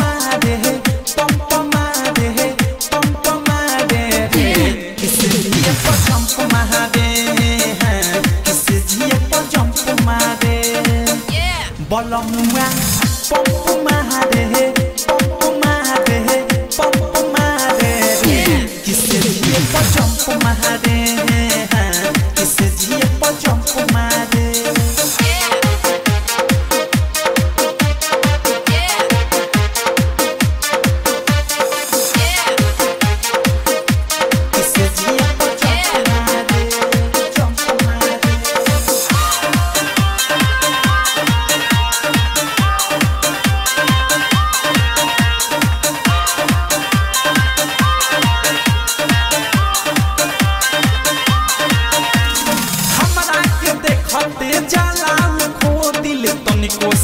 मारे पम पम मारे किस लिए पर जंप मारे हैं किस लिए पर जंप मारे बलमुआ पम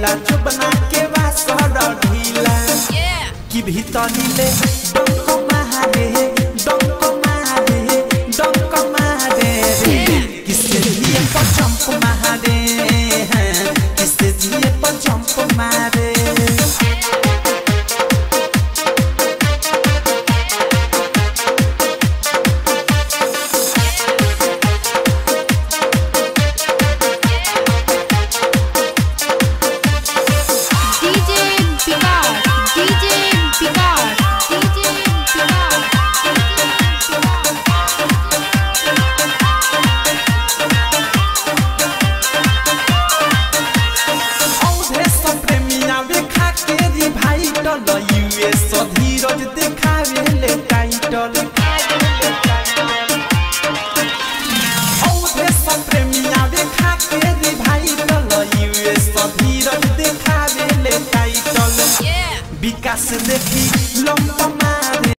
कदेला जुबना के वासर ढीला कि भीतरीले डंको मारे डंको मारे डंको मारे। रे किसे लिए पर जंप मारे। भाई टल यूएस धीरज देखावे ले टाइटल